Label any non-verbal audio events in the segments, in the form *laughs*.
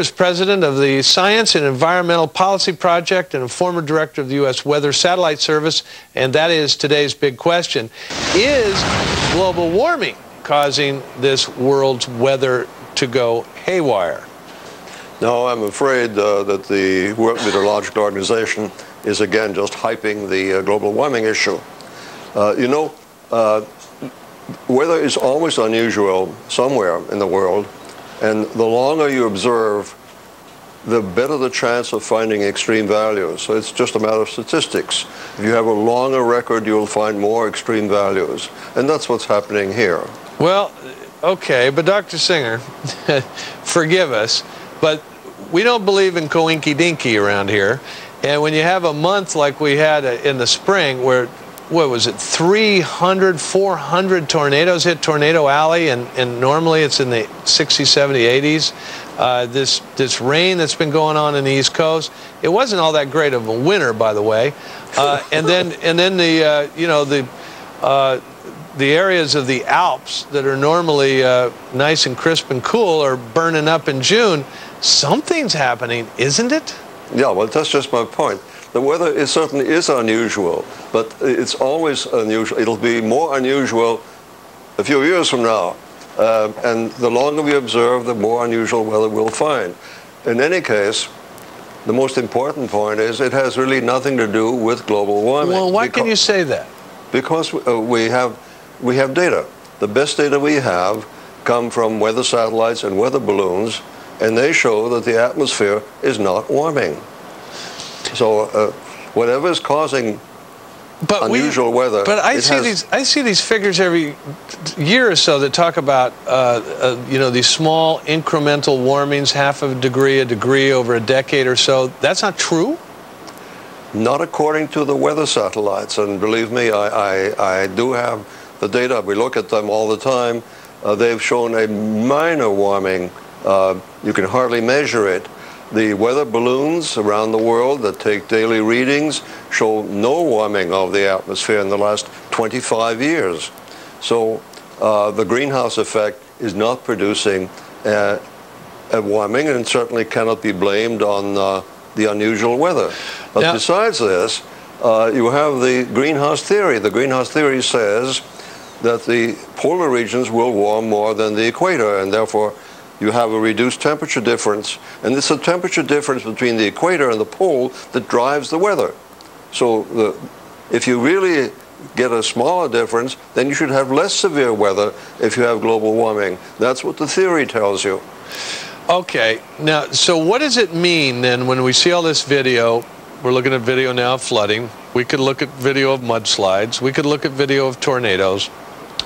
is president of the Science and Environmental Policy Project and a former director of the U.S. Weather Satellite Service, and that is today's big question. Is global warming causing this world's weather to go haywire? No, I'm afraid uh, that the World Meteorological Organization is again just hyping the uh, global warming issue. Uh, you know, uh, weather is always unusual somewhere in the world, and the longer you observe, the better the chance of finding extreme values. So it's just a matter of statistics. If you have a longer record, you'll find more extreme values. And that's what's happening here. Well, okay, but Dr. Singer, *laughs* forgive us, but we don't believe in coinky dinky around here. And when you have a month like we had in the spring where what was it, 300, 400 tornadoes hit Tornado Alley, and, and normally it's in the 60s, 70s, 80s. Uh, this, this rain that's been going on in the East Coast, it wasn't all that great of a winter, by the way. Uh, *laughs* and then, and then the, uh, you know, the, uh, the areas of the Alps that are normally uh, nice and crisp and cool are burning up in June. Something's happening, isn't it? Yeah, well, that's just my point. The weather is, certainly is unusual, but it's always unusual. It'll be more unusual a few years from now. Uh, and the longer we observe, the more unusual weather we'll find. In any case, the most important point is it has really nothing to do with global warming. Well, why can you say that? Because uh, we have we have data. The best data we have come from weather satellites and weather balloons, and they show that the atmosphere is not warming. So uh, whatever is causing but unusual we, weather. But I see these I see these figures every year or so that talk about uh, uh, you know these small incremental warmings, half a degree, a degree over a decade or so. That's not true. Not according to the weather satellites, and believe me, I, I, I do have the data. We look at them all the time. Uh, they've shown a minor warming. Uh, you can hardly measure it the weather balloons around the world that take daily readings show no warming of the atmosphere in the last 25 years. So uh, the greenhouse effect is not producing uh, a warming and certainly cannot be blamed on uh, the unusual weather. But besides this, uh, you have the greenhouse theory. The greenhouse theory says that the polar regions will warm more than the equator and therefore you have a reduced temperature difference. And it's the temperature difference between the equator and the pole that drives the weather. So the, if you really get a smaller difference, then you should have less severe weather if you have global warming. That's what the theory tells you. Okay, now, so what does it mean then when we see all this video? We're looking at video now of flooding. We could look at video of mudslides. We could look at video of tornadoes.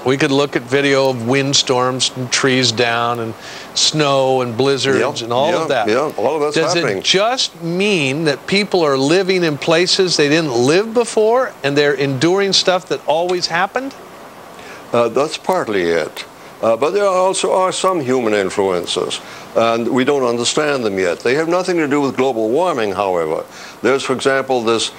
We could look at video of windstorms and trees down and snow and blizzards yep, and all yep, of that. Yeah, all of that's Does happening. it just mean that people are living in places they didn't live before and they're enduring stuff that always happened? Uh, that's partly it. Uh, but there also are some human influences, and we don't understand them yet. They have nothing to do with global warming, however. There's, for example, this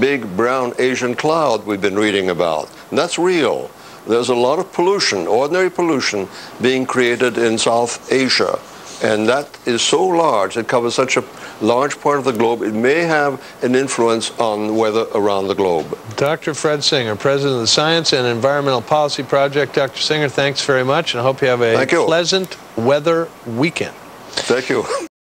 big brown Asian cloud we've been reading about, and that's real there's a lot of pollution, ordinary pollution, being created in South Asia. And that is so large, it covers such a large part of the globe, it may have an influence on weather around the globe. Dr. Fred Singer, President of the Science and Environmental Policy Project. Dr. Singer, thanks very much, and I hope you have a pleasant weather weekend. Thank you.